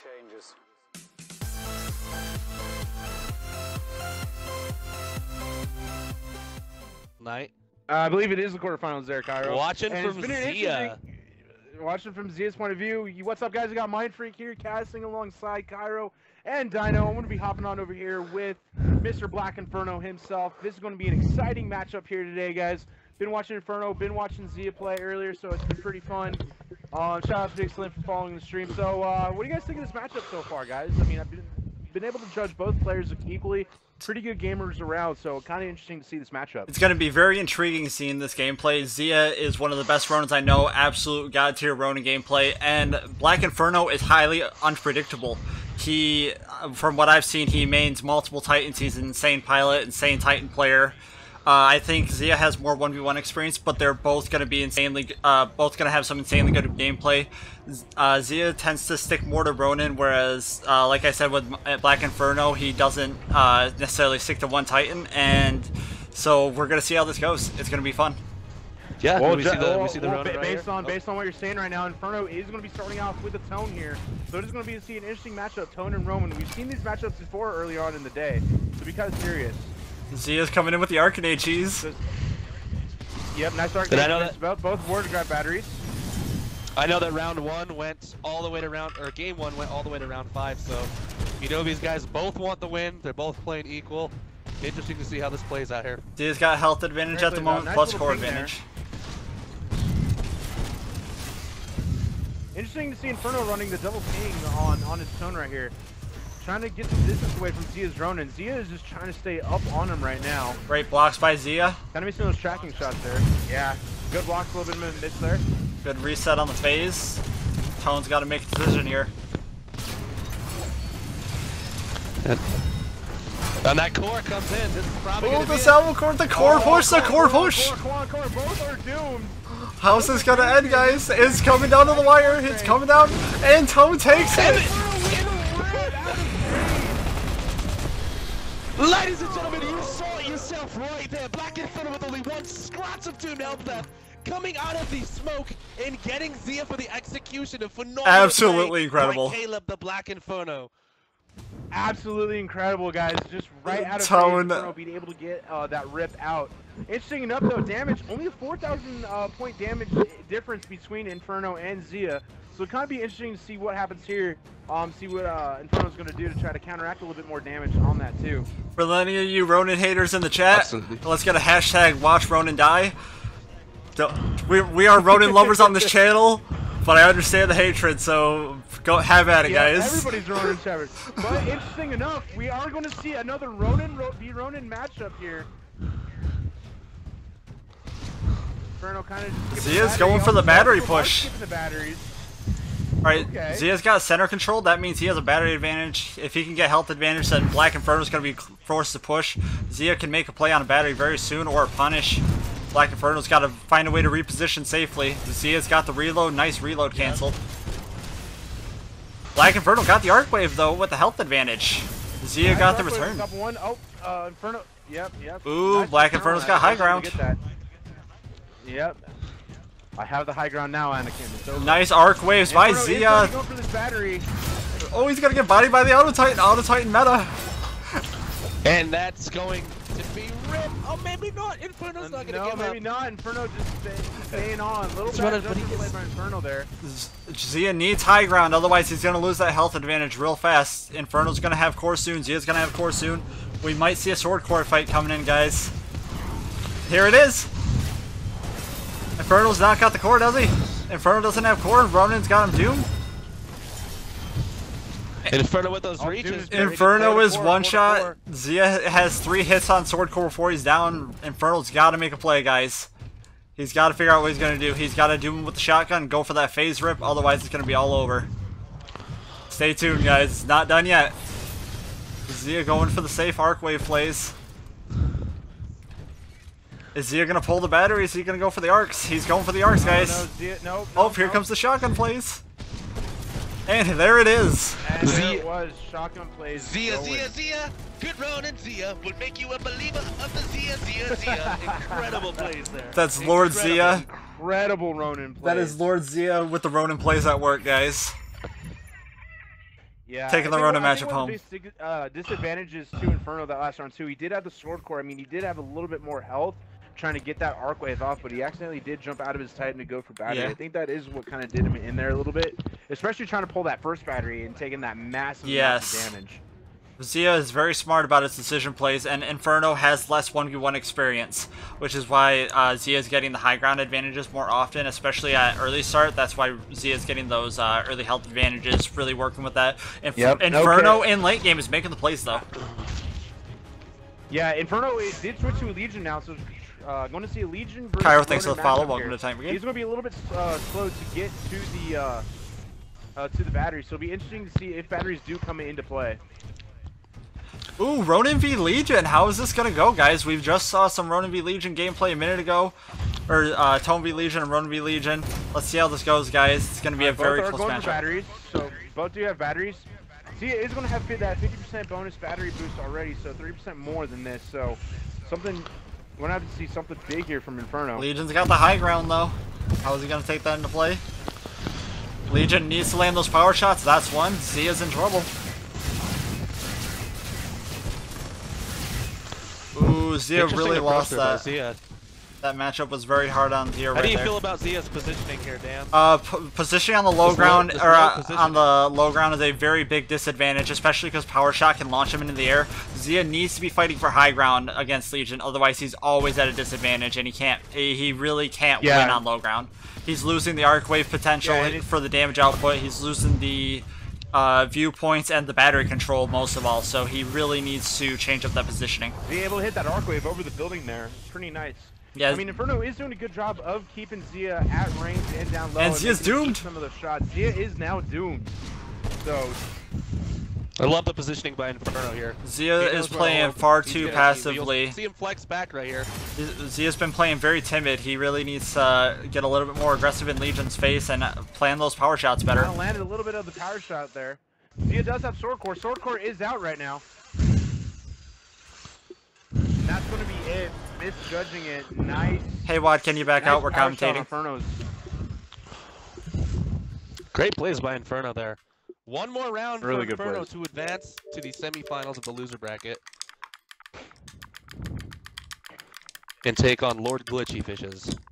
changes. Night. Uh, I believe it is the quarterfinals there, Kairo. Watching And from Zia. Watching from Zia's point of view. What's up, guys? We got Mind Freak here, casting alongside Kairo and Dino. I'm going to be hopping on over here with Mr. Black Inferno himself. This is going to be an exciting matchup here today, guys. Been watching Inferno, been watching Zia play earlier, so it's been pretty fun. Uh, shout out to Jake Slim for following the stream. So, uh, what do you guys think of this matchup so far, guys? I mean, I've been, been able to judge both players equally. Pretty good gamers around, so kind of interesting to see this matchup. It's going to be very intriguing seeing this gameplay. Zia is one of the best Ronins I know, absolute god tier Ronin gameplay, and Black Inferno is highly unpredictable. He, uh, from what I've seen, he mains multiple Titans. He's an insane pilot, insane Titan player. Uh, I think Zia has more 1v1 experience, but they're both going to be insanely, uh, both going to have some insanely good gameplay. Uh, Zia tends to stick more to Ronin, whereas, uh, like I said with Black Inferno, he doesn't uh, necessarily stick to one Titan, and so we're going to see how this goes. It's going to be fun. Yeah, Well, we see the well, we see the well, Ronin ba- right based here. on Oh. based on what you're saying right now, Inferno is going to be starting off with a tone here, so it is going to be to see an interesting matchup, Tone and Ronin. We've seen these matchups before early on in the day, so be kind of serious. Zia's coming in with the Arcanade cheese. Yep, nice arc. Did I know damage. Both both ward grab batteries. I know that round one went all the way to round, or game one went all the way to round five. So you know these guys both want the win. They're both playing equal. Interesting to see how this plays out here. Zia's got health advantage at the moment, done. plus core little ping there. advantage. Interesting to see Inferno running the double ping on on his tone right here, trying to get the distance away from Zia's drone, and Zia is just trying to stay up on him right now. Great blocks by Zia. Kind of missing those tracking shots there. Yeah, good blocks, a little bit of a miss there. Good reset on the phase. Tone's got to make a decision here. And that core comes in. This is probably Oh, the be salvo core, the core Oh, push, the core core, push. Core, core, core, both are doomed. How's this gonna end, guys? It's coming down to the wire. It's coming down, and Tone takes it. Ladies and gentlemen, you saw it yourself right there. Black Inferno with only one scratch of Tomb Elfdeath coming out of the smoke and getting Zia for the execution of phenomenal Absolutely play by incredible. Caleb the Black Inferno. Absolutely incredible, guys. Just right out of Tone. phase, Inferno being able to get uh, that rip out. Interesting enough, though, damage only a 4,000 uh, point damage difference between Inferno and Zia. So it kind of be interesting to see what happens here. Um, see what uh, Inferno's going to do to try to counteract a little bit more damage on that too. For any of you Ronin haters in the chat, Absolutely. let's get a hashtag watch Ronin die. Don't- We, we are Ronin lovers on this channel, but I understand the hatred, so go have at it, Yeah, guys. everybody's Ronin Shepard. But interesting enough, we are going to see another Ronin Ro v Ronin matchup here. Inferno kind of just skipping Zia's going for the battery push. The batteries. Alright, Okay. Zia's got center control. That means he has a battery advantage. If he can get health advantage, then Black Inferno's going to be forced to push. Zia can make a play on a battery very soon or punish. Black Inferno's got to find a way to reposition safely. Zia's got the reload. Nice reload canceled. Black Inferno got the arc wave, though, with the health advantage. Zia got the Nice up with return. Top one. Oh, uh, Inferno. Yep, yep. Ooh, Nice Black Inferno. Inferno's got high ground. Yep. I have the high ground now, Anakin. It's over. Nice arc waves by Zia. gonna go for this battery. Oh, he's going to get bodied by the Auto Titan. Auto Titan meta. And that's going to be ripped. Oh, maybe not. Inferno's not going to no, give maybe up. not. Inferno just stay, staying on. Little It's bad what- what he judgment play gets- by Inferno there. Zia needs high ground, otherwise he's going to lose that health advantage real fast. Inferno's going to have core soon. Zia's going to have core soon. We might see a sword core fight coming in, guys. Here it is. Inferno's not got the core, does he? Inferno doesn't have core. Ronin's got him doomed. Inferno with those Oh, reaches. dude, Inferno is core, one shot. Zia has three hits on sword core before he's down. Inferno's got to make a play, guys. He's got to figure out what he's going to do. He's got to do him with the shotgun, go for that phase rip, otherwise it's going to be all over. Stay tuned, guys. It's not done yet. Zia going for the safe arc wave plays. Is Zia going to pull the battery? Is he going to go for the arcs? He's going for the arcs, No, guys. no, Zia, no, Oh, no, here no. comes the shotgun plays. And there it is. And there Zia- it was. Shotgun plays. Zia, going. Zia, Zia. Good Ronin Zia will make you a believer of the Zia, Zia, Zia. Incredible plays there. That's Lord Incredible. Zia. Incredible Ronin plays. That is Lord Zia with the Ronin plays at work, guys. Yeah, Taking the think Ronin one- matchup one of the big, uh, disadvantages to Inferno that last round too. He did have the sword core. I mean, he did have a little bit more health, trying to get that arc wave off, but he accidentally did jump out of his titan to go for battery. Yeah. I think that is what kind of did him in there a little bit, especially trying to pull that first battery and taking that massive Yes. of damage. Zia is very smart about his decision plays, and Inferno has less 1v1 experience, which is why uh, Zia is getting the high ground advantages more often, especially at early start. That's why Zia is getting those uh, early health advantages, really working with that. Inf- Yep, Inferno okay. in late game is making the plays, though. Yeah, Inferno it did switch to a Legion now, so uh, going to see a Legion versus Kairo, thanks for the follow. Welcome here. to Time Brigade. He's going to be a little bit uh, slow to get to the uh, uh, to the battery, so it'll be interesting to see if batteries do come into play. Ooh, Ronin v Legion. How is this gonna go, guys? We've just saw some Ronin v Legion gameplay a minute ago, or uh, Tone v Legion and Ronin v Legion. Let's see how this goes, guys. It's gonna be a very close matchup. batteries, so both do have batteries. See, is going to have that 50% bonus battery boost already, so 3% more than this. So something we're gonna have to see something big here from Inferno. Legion's got the high ground though. How is he gonna take that into play? Legion needs to land those power shots. That's one. Zia's in trouble. Ooh, Zia really lost there by that. Zia. That matchup was very hard on Zia How right do you there. feel about Zia's positioning here, Dan? Uh, p- positioning on the low This ground this or uh, on the low ground is a very big disadvantage, especially because Power Shot can launch him into the air. Zia needs to be fighting for high ground against Legion, otherwise he's always at a disadvantage, and he can't. He he really can't Yeah. win on low ground. He's losing the arc wave potential Yeah, for the damage output. He's losing the uh, viewpoints and the battery control most of all. So he really needs to change up that positioning. Being able to hit that arc wave over the building there, it's pretty nice. Yeah, I mean, Inferno is doing a good job of keeping Zia at range and down low. And Zia's making him doomed. Some of those shots. Zia is now doomed. So I love the positioning by Inferno here. Zia He is playing all- far too gonna- passively. You'll see him flex back right here. Zia's been playing very timid. He really needs to uh, get a little bit more aggressive in Legion's face and uh, plan those power shots better. Now landed a little bit of the power shot there. Zia does have sword core. Sword core is out right now. That's going to be it. Misjudging it. Nice. Hey Wad, can you back nice out? We're power shot on commentating. Inferno's. Great plays by Inferno there. One more round Really for good Inferno plays. to advance to the semifinals of the loser bracket. And take on Lord Glitchy Fishes.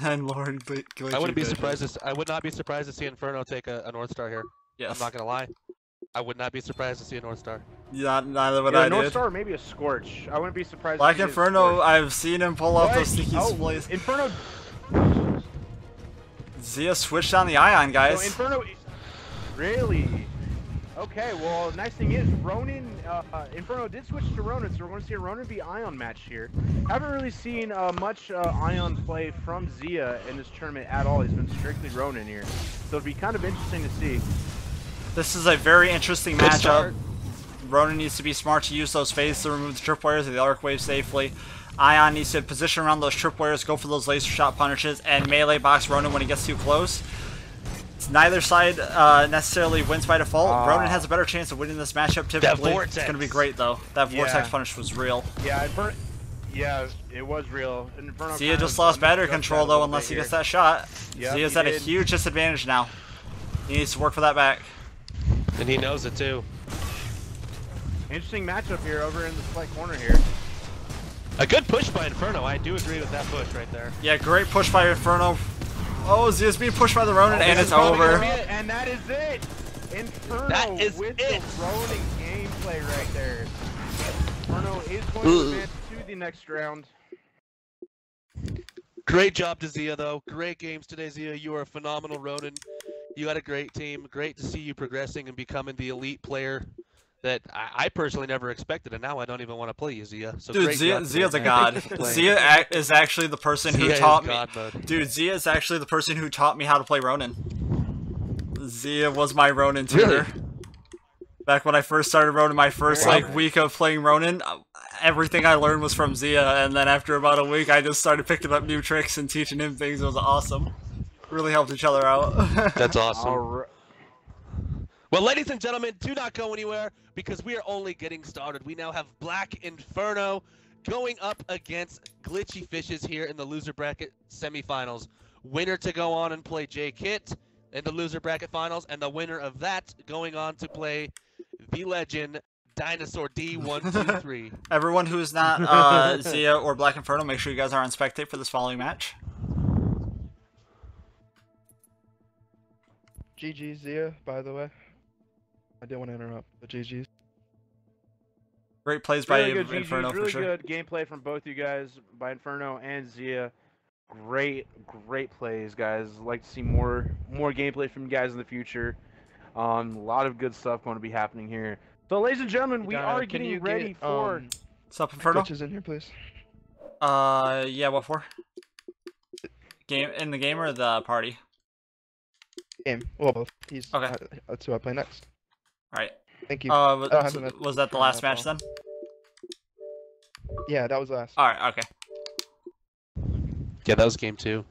And Lord, Gl- Glitchy I wouldn't be Fishes. surprised. To, s- I would not be surprised to see Inferno take a, a North Star here. Yes. I'm not gonna lie. I would not be surprised to see a North Star. Not, neither would Yeah, I, North dude. Star maybe a Scorch. I wouldn't be surprised. Black to Inferno, Scorch. I've seen him pull off What? those sneaky oh, plays. Inferno. Zia switched on the Ion, So guys. Inferno. Really? Okay. Well, nice thing is Ronin. Uh, uh, Inferno did switch to Ronin, so we're going to see a Ronin v Ion match here. Haven't really seen uh, much uh, Ion play from Zia in this tournament at all. He's been strictly Ronin here, so it'd be kind of interesting to see. This is a very interesting Good matchup. Start. Ronin needs to be smart to use those phases to remove the tripwires of the arc wave safely. Ion needs to position around those tripwires, go for those laser shot punishes, and melee box Ronin when he gets too close. It's neither side uh, necessarily wins by default. Ah. Ronin has a better chance of winning this matchup typically. It's going to be great though. That vortex Yeah. punish was real. Yeah, Inferno. Yeah, it was real. Inferno Zia just lost uh, battery control though unless he here. gets that shot. Yep, Zia's he at a huge disadvantage now. He needs to work for that back. And he knows it too. Interesting matchup here over in the slight corner here. A good push by Inferno. I do agree with that push right there. Yeah, great push by Inferno. Oh, Zia's being pushed by the Ronin, Oh, and it's over. it, And that is it. Inferno That is with it. the Ronin gameplay right there. Inferno is going to advance to the next round. Great job to Zia though. Great games today, Zia. You are a phenomenal Ronin. You got a great team. Great to see you progressing and becoming the elite player that I, I personally never expected, and now I don't even want to play you, Zia. So Dude, great Zia, job Zia's a god. Thank you for playing. Zia is actually the person who Zia is taught me. god mode. Dude, Zia is actually the person who taught me how to play Ronin. Zia was my Ronin tutor. Really? Back when I first started Ronin, my first Very like week of playing Ronin, everything I learned was from Zia, and then after about a week, I just started picking up new tricks and teaching him things. It was awesome. Really helped each other out. That's awesome. Alri- Well, ladies and gentlemen, do not go anywhere because we are only getting started. We now have Black Inferno going up against Glitchy Fishes here in the loser bracket semifinals. Winner to go on and play J Kit. in the loser bracket finals, and the winner of that going on to play the legend Dinosaur D123. Everyone who's not uh, Zia or Black Inferno, make sure you guys are on spectate for this following match. GG Zia, by the way. I didn't want to interrupt, but GG's. Great plays by Really good Inferno GGs, for really sure. good gameplay from both you guys by Inferno and Zia. Great, great plays, guys. Like to see more, more gameplay from you guys in the future. Um, a lot of good stuff going to be happening here. So, ladies and gentlemen, we Donna, are getting you ready get, for. um, What's up, Inferno? Glitches in here, please. Uh, yeah, what for? Game in the game or the party? Game. Well, both. He's. Okay. uh, that's who I play next. All right. Thank you. Uh, was, I don't have enough was that the last match then? yeah, that was last. All right. Okay. yeah, that was game two.